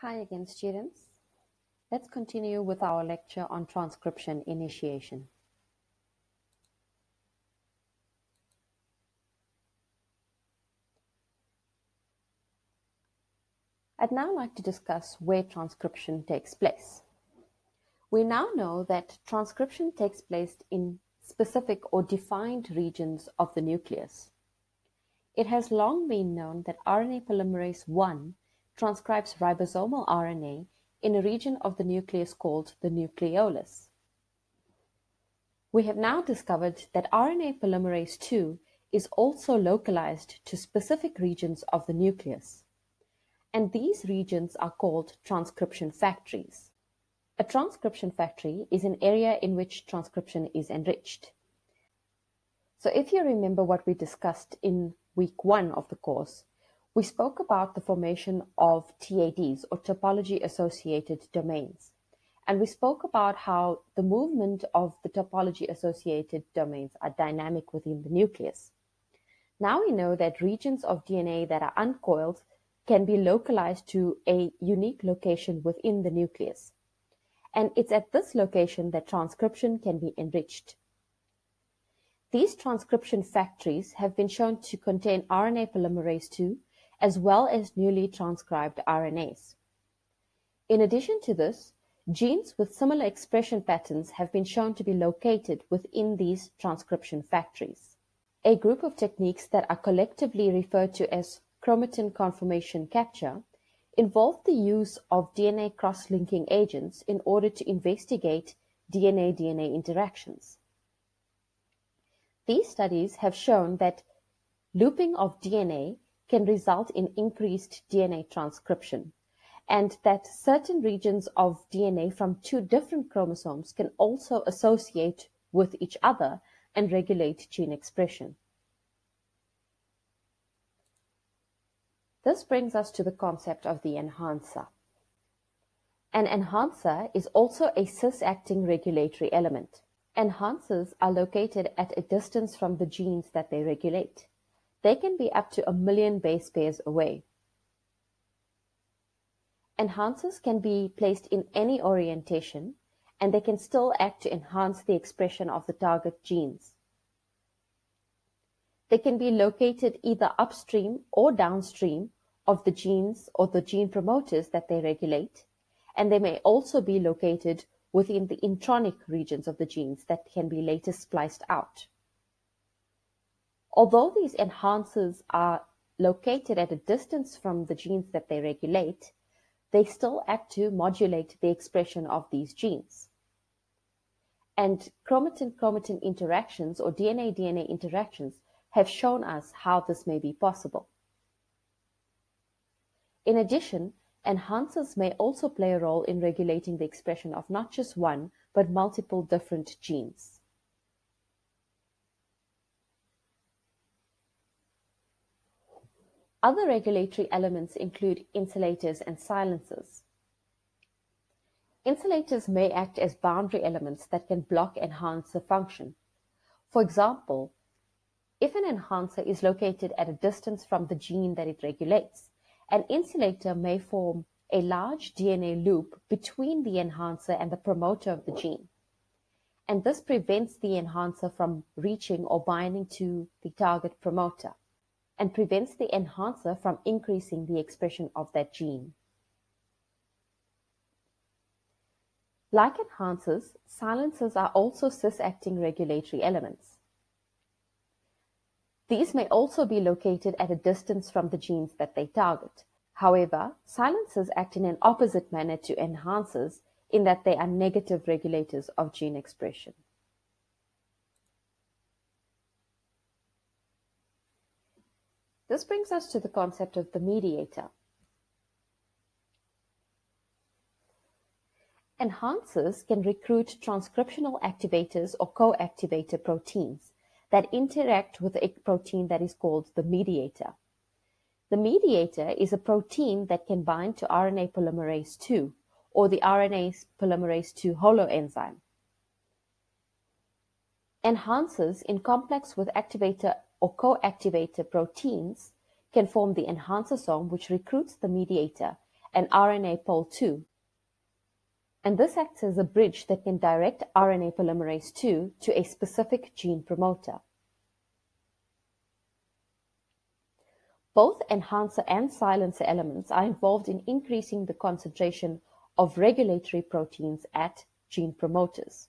Hi again, students. Let's continue with our lecture on transcription initiation. I'd now like to discuss where transcription takes place. We now know that transcription takes place in specific or defined regions of the nucleus. It has long been known that RNA polymerase I transcribes ribosomal RNA in a region of the nucleus called the nucleolus. We have now discovered that RNA polymerase II is also localized to specific regions of the nucleus, and these regions are called transcription factories. A transcription factory is an area in which transcription is enriched. So if you remember what we discussed in week one of the course, we spoke about the formation of TADs or topology associated domains. And we spoke about how the movement of the topology associated domains are dynamic within the nucleus. Now we know that regions of DNA that are uncoiled can be localized to a unique location within the nucleus. And it's at this location that transcription can be enriched. These transcription factories have been shown to contain RNA polymerase II as well as newly transcribed RNAs. In addition to this, genes with similar expression patterns have been shown to be located within these transcription factories. A group of techniques that are collectively referred to as chromatin conformation capture involve the use of DNA cross-linking agents in order to investigate DNA-DNA interactions. These studies have shown that looping of DNA can result in increased DNA transcription, and that certain regions of DNA from two different chromosomes can also associate with each other and regulate gene expression. This brings us to the concept of the enhancer. An enhancer is also a cis-acting regulatory element. Enhancers are located at a distance from the genes that they regulate. They can be up to a million base pairs away. Enhancers can be placed in any orientation, and they can still act to enhance the expression of the target genes. They can be located either upstream or downstream of the genes or the gene promoters that they regulate, and they may also be located within the intronic regions of the genes that can be later spliced out. Although these enhancers are located at a distance from the genes that they regulate, they still act to modulate the expression of these genes. And chromatin-chromatin interactions or DNA-DNA interactions have shown us how this may be possible. In addition, enhancers may also play a role in regulating the expression of not just one, but multiple different genes. Other regulatory elements include insulators and silencers. Insulators may act as boundary elements that can block enhancer function. For example, if an enhancer is located at a distance from the gene that it regulates, an insulator may form a large DNA loop between the enhancer and the promoter of the gene. And this prevents the enhancer from reaching or binding to the target promoter and prevents the enhancer from increasing the expression of that gene. Like enhancers, silencers are also cis-acting regulatory elements. These may also be located at a distance from the genes that they target. However, silencers act in an opposite manner to enhancers in that they are negative regulators of gene expression. This brings us to the concept of the mediator. Enhancers can recruit transcriptional activators or co-activator proteins that interact with a protein that is called the mediator. The mediator is a protein that can bind to RNA polymerase II or the RNA polymerase II holoenzyme. Enhancers in complex with activator or co-activator proteins can form the enhanceosome which recruits the mediator and RNA pol 2. And this acts as a bridge that can direct RNA polymerase 2 to a specific gene promoter. Both enhancer and silencer elements are involved in increasing the concentration of regulatory proteins at gene promoters.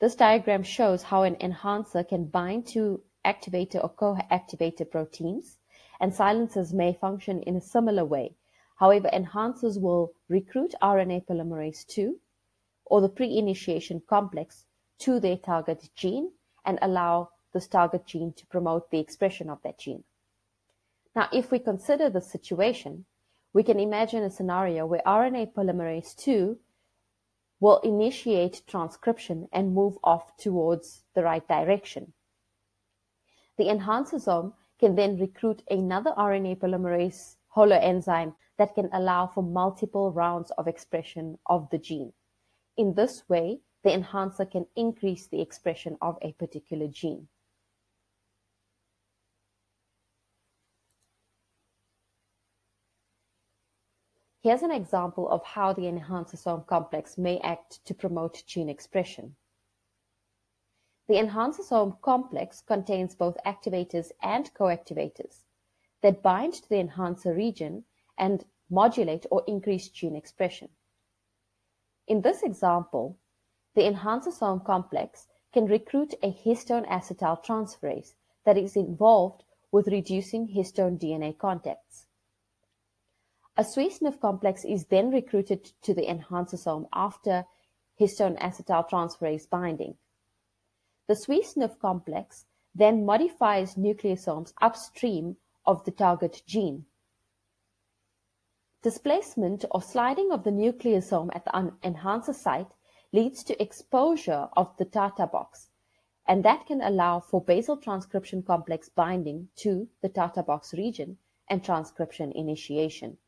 This diagram shows how an enhancer can bind to activator or co-activator proteins, and silencers may function in a similar way. However, enhancers will recruit RNA polymerase II or the pre-initiation complex to their target gene and allow this target gene to promote the expression of that gene. Now, if we consider the situation, we can imagine a scenario where RNA polymerase II will initiate transcription and move off towards the right direction. The enhanceosome can then recruit another RNA polymerase holoenzyme that can allow for multiple rounds of expression of the gene. In this way, the enhancer can increase the expression of a particular gene. Here's an example of how the enhanceosome complex may act to promote gene expression. The enhanceosome complex contains both activators and coactivators that bind to the enhancer region and modulate or increase gene expression. In this example, the enhanceosome complex can recruit a histone acetyltransferase that is involved with reducing histone DNA contacts. A SWI/SNF complex is then recruited to the enhanceosome after histone acetyltransferase binding. The SWI/SNF complex then modifies nucleosomes upstream of the target gene. Displacement or sliding of the nucleosome at the enhancer site leads to exposure of the TATA box, and that can allow for basal transcription complex binding to the TATA box region and transcription initiation.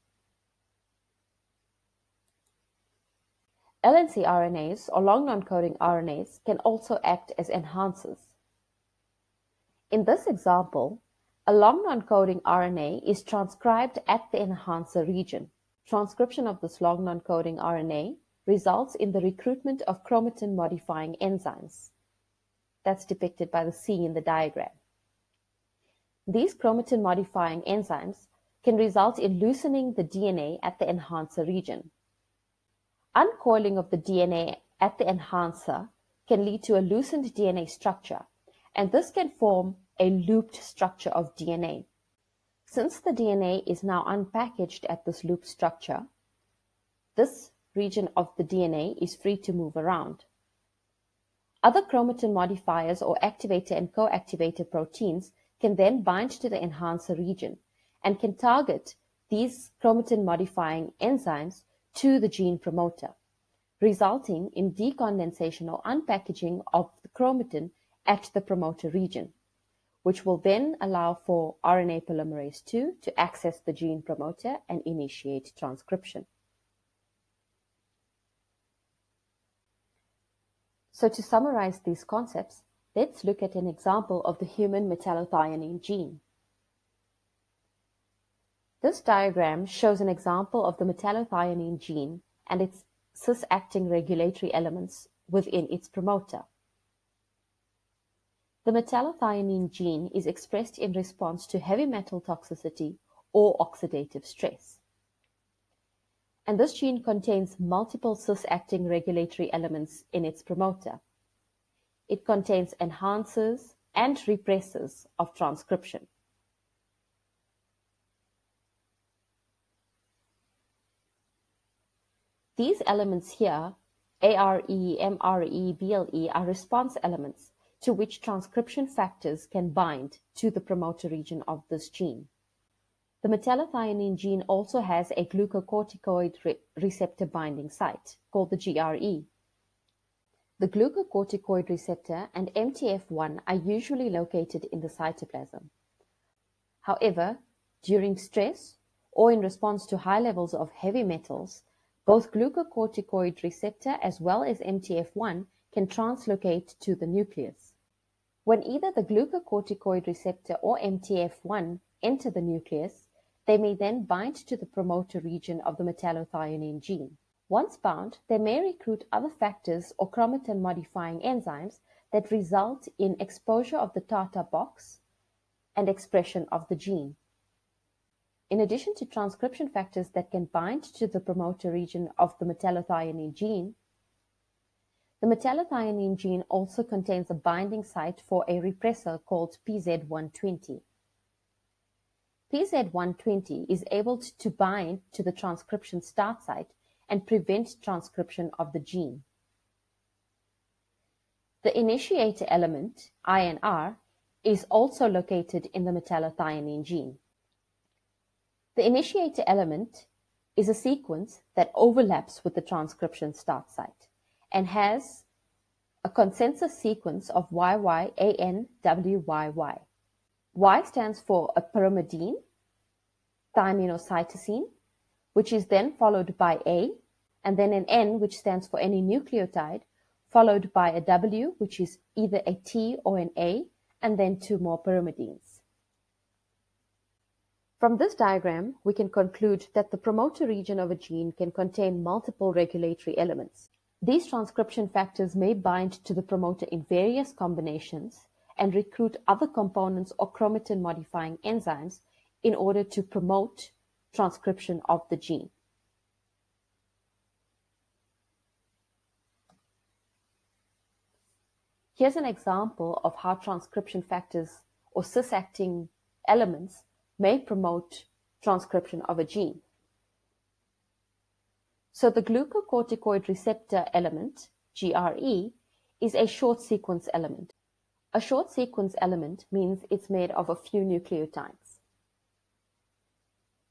LNC RNAs or long non-coding RNAs can also act as enhancers. In this example, a long non-coding RNA is transcribed at the enhancer region. Transcription of this long non-coding RNA results in the recruitment of chromatin modifying enzymes. That's depicted by the C in the diagram. These chromatin modifying enzymes can result in loosening the DNA at the enhancer region. Uncoiling of the DNA at the enhancer can lead to a loosened DNA structure, and this can form a looped structure of DNA. Since the DNA is now unpackaged at this loop structure, this region of the DNA is free to move around. Other chromatin modifiers or activator and co-activator proteins can then bind to the enhancer region and can target these chromatin modifying enzymes to the gene promoter, resulting in decondensation or unpackaging of the chromatin at the promoter region, which will then allow for RNA polymerase II to access the gene promoter and initiate transcription. So to summarize these concepts, let's look at an example of the human metallothionein gene. This diagram shows an example of the metallothionein gene and its cis-acting regulatory elements within its promoter. The metallothionein gene is expressed in response to heavy metal toxicity or oxidative stress. And this gene contains multiple cis-acting regulatory elements in its promoter. It contains enhancers and repressors of transcription. These elements here, ARE, MRE, BLE, are response elements to which transcription factors can bind to the promoter region of this gene. The metallothionein gene also has a glucocorticoid re receptor binding site called the GRE. The glucocorticoid receptor and MTF1 are usually located in the cytoplasm. However, during stress or in response to high levels of heavy metals, both glucocorticoid receptor as well as MTF1 can translocate to the nucleus. When either the glucocorticoid receptor or MTF1 enter the nucleus, They may then bind to the promoter region of the metallothionein gene. Once bound, they may recruit other factors or chromatin modifying enzymes that result in exposure of the TATA box and expression of the gene. In addition to transcription factors that can bind to the promoter region of the metallothionein gene, the metallothionein gene also contains a binding site for a repressor called PZ120. PZ120 is able to bind to the transcription start site and prevent transcription of the gene. The initiator element, INR, is also located in the metallothionein gene. The initiator element is a sequence that overlaps with the transcription start site and has a consensus sequence of YYANWYY. Y stands for a pyrimidine, thymine or cytosine, which is then followed by A, and then an N, which stands for any nucleotide, followed by a W, which is either a T or an A, and then two more pyrimidines. From this diagram, we can conclude that the promoter region of a gene can contain multiple regulatory elements. These transcription factors may bind to the promoter in various combinations and recruit other components or chromatin modifying enzymes in order to promote transcription of the gene. Here's an example of how transcription factors or cis-acting elements may promote transcription of a gene. So the glucocorticoid receptor element, GRE, is a short sequence element. A short sequence element means it's made of a few nucleotides.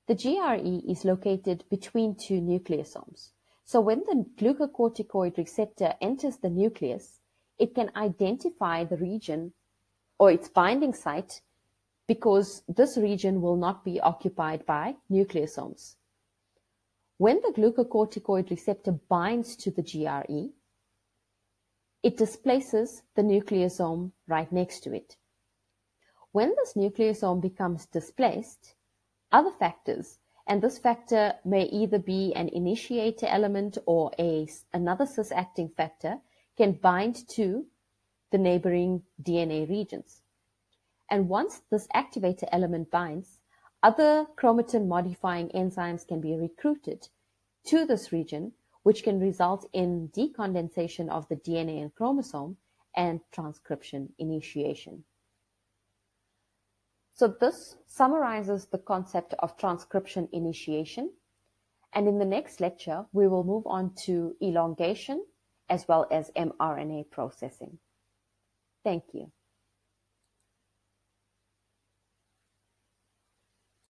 The GRE is located between two nucleosomes. So when the glucocorticoid receptor enters the nucleus, it can identify the region or its binding site because this region will not be occupied by nucleosomes. When the glucocorticoid receptor binds to the GRE, it displaces the nucleosome right next to it. When this nucleosome becomes displaced, other factors, and this factor may either be an initiator element or a, another cis-acting factor, can bind to the neighboring DNA regions. And once this activator element binds, other chromatin modifying enzymes can be recruited to this region, which can result in decondensation of the DNA and chromosome and transcription initiation. So this summarizes the concept of transcription initiation. And in the next lecture, we will move on to elongation as well as mRNA processing. Thank you.